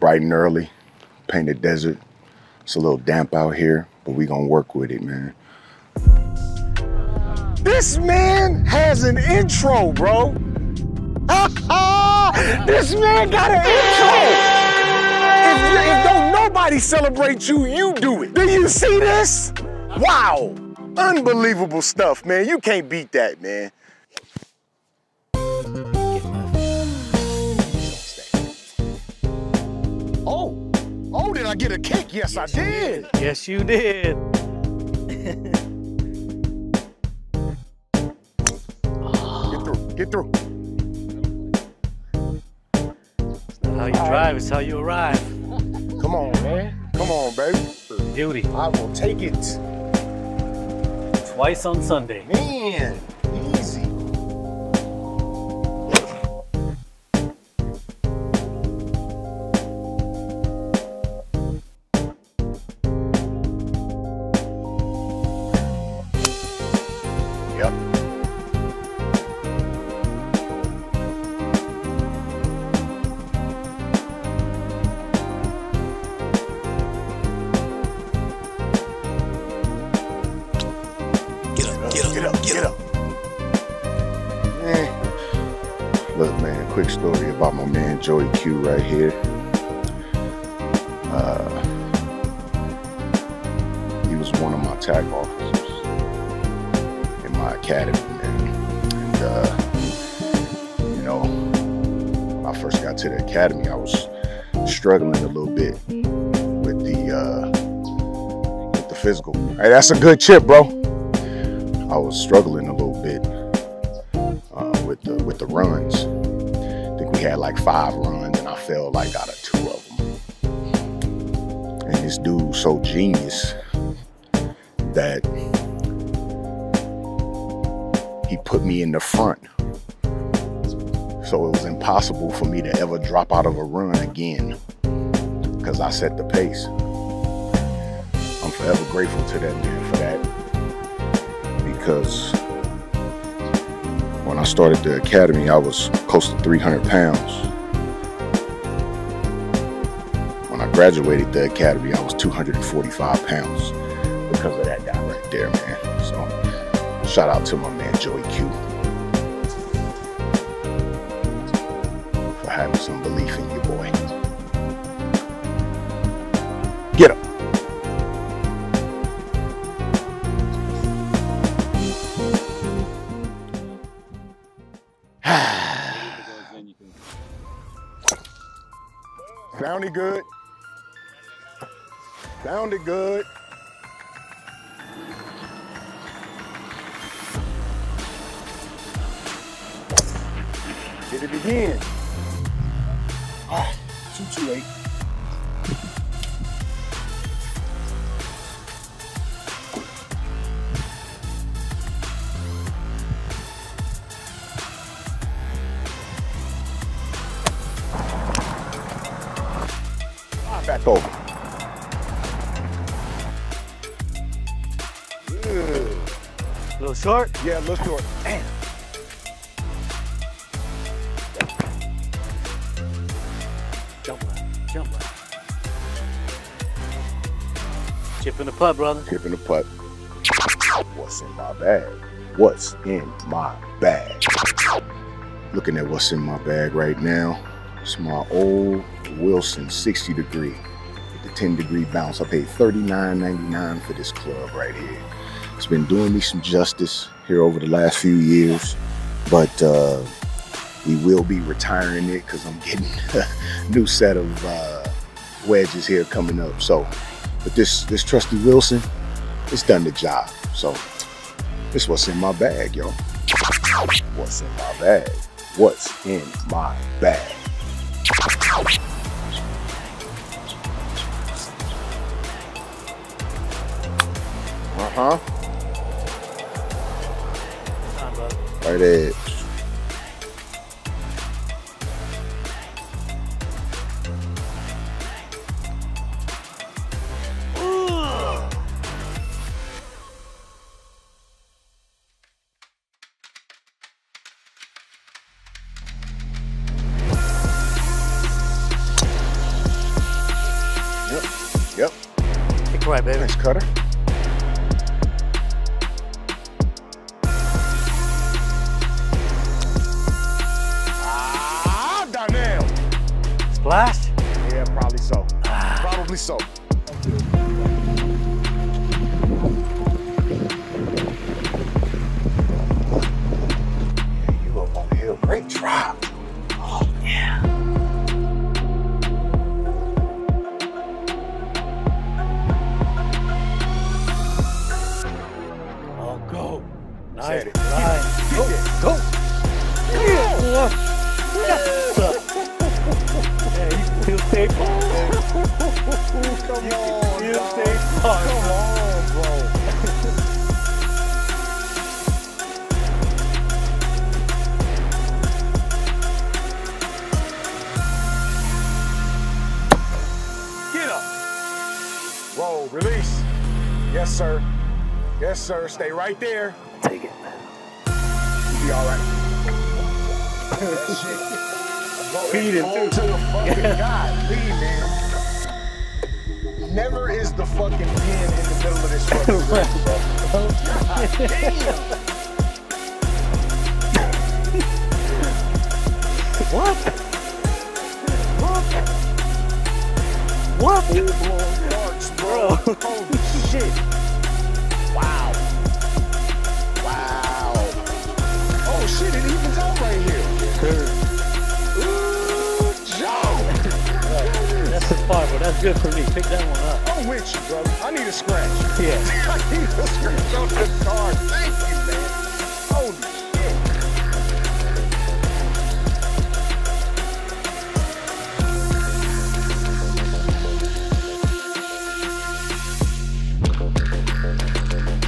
bright and early, painted desert. It's a little damp out here, but we gonna work with it, man. This man has an intro, bro. this man got an intro. If, if don't nobody celebrate you, you do it. Do you see this? Wow. Unbelievable stuff, man. You can't beat that, man. I get a kick? Yes, I did. Yes, you did. Get through, get through. How you drive is how you arrive. Come on, man. Come on, baby. Beauty. I will take it. Twice on Sunday. Man, Look, man, quick story about my man Joey Q right here. Uh, he was one of my TAC officers in my academy, man. And, uh, you know, when I first got to the academy, I was struggling a little bit with the, uh, with the physical. Hey, that's a good chip, bro. I was struggling with the runs. I think we had like five runs, and I fell like out of two of them. And this dude so genius that he put me in the front, so it was impossible for me to ever drop out of a run again because I set the pace. I'm forever grateful to that man for that because when I started the academy, I was close to 300 pounds. When I graduated the academy, I was 245 pounds because of that guy right there, man. So, shout out to my man Joey Q for having some belief in you, Bounded good. Bounded good. Did it begin. Ah, 228. Back over. Good. A little short. Yeah, a little short. Damn. Jump left. Jump left. Chip in the putt, brother. Hip in the putt. What's in my bag? What's in my bag? Looking at what's in my bag right now. It's my old Wilson 60 degree 10 degree bounce. I paid $39.99 for this club right here. It's been doing me some justice here over the last few years, but uh, we will be retiring it because I'm getting a new set of uh, wedges here coming up. So, but this this trusty Wilson, it's done the job. So, this what's in my bag, yo. What's in my bag? What's in my bag? Huh? Right edge. Yep. Yep. Take away, baby. Nice cutter. Probably sir. Stay right there. Take it. man. You be all right. That shit. Feed it, Hold too. to the fucking God, lead, man. Never is the fucking pin in the middle of this fucking race, bro. God damn. What? What? Full blown darts, bro. Holy shit. Good for me. Pick that one up. I'm with you, brother. I need a scratch. Yeah. I need a scratch on the card. Thank you, man. Holy shit.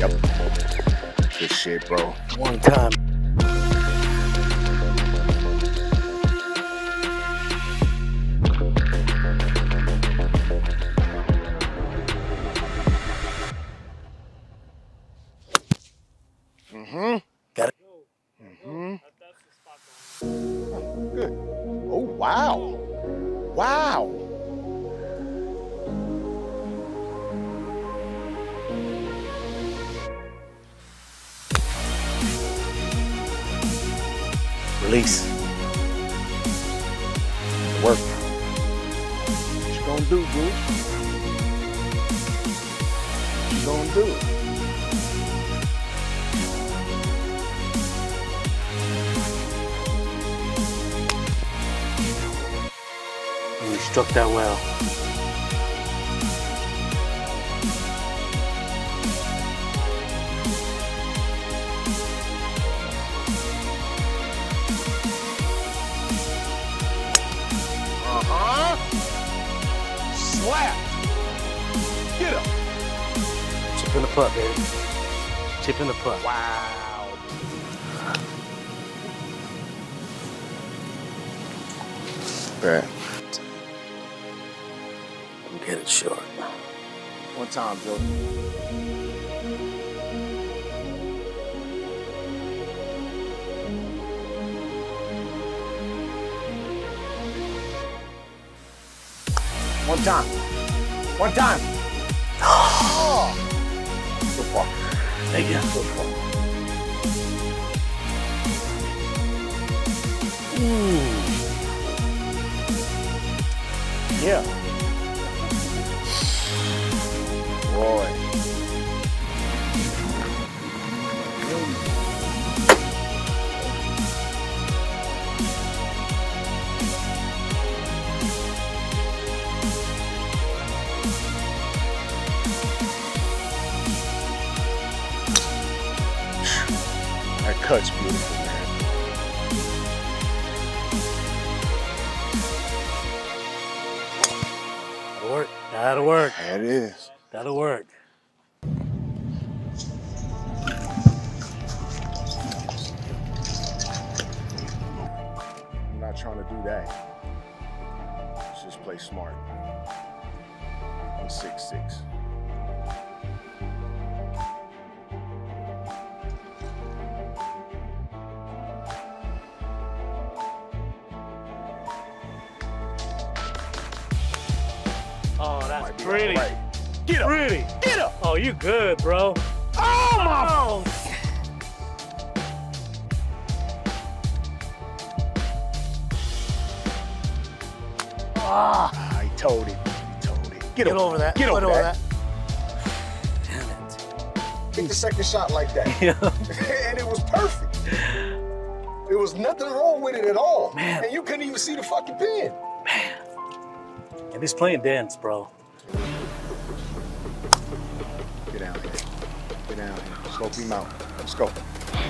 Yep. Good shit, bro. One time. Mm-hmm. Got it. Mm-hmm. Good. Oh, wow. Wow. Release. Work. What you gonna do, dude? What you gonna do? Struck that well. Uh-huh. Slap. Get up. Chip in the putt, baby. Chip in the putt. Wow. Bet. Get it short. One time, Joe. One time. One time. Oh. So far. Thank you. So far. Yeah. Boy. That cut's beautiful, man. That'll work. That is. That'll work. I'm not trying to do that. Let's just play smart. One six six. Oh, that's Might be pretty. all right. Get up. Really? Get up. Oh, you good, bro. Oh my. Oh, Ah, he told it. He told it. Get, get over that. Get over, that. Damn it. Hit the second shot like that. Yeah. and it was perfect. There was nothing wrong with it at all. Man. And you couldn't even see the fucking pin. Man. And he's playing dance, bro. Down here. Scope him out. Let's go.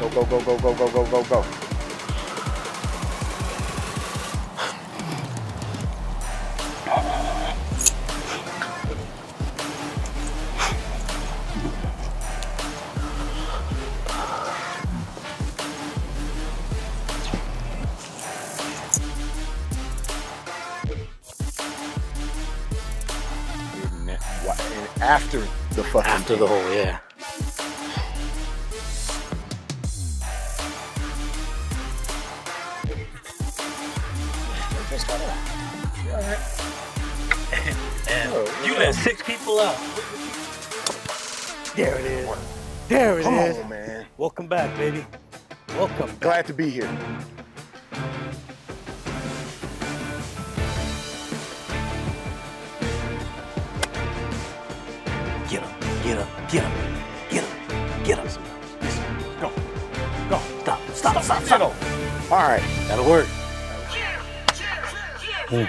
Go, go, go, go, go, go, go, go, go. And that- wha- and After the fucking After the pin. whole, yeah. You let six people out. There it is. There it is. Come on, man. Welcome back, baby. Welcome back. Glad to be here. Get up, get up, get up, get up, get up. Go. Go. Stop, stop, stop, Get stop. All right. That'll work. Boom.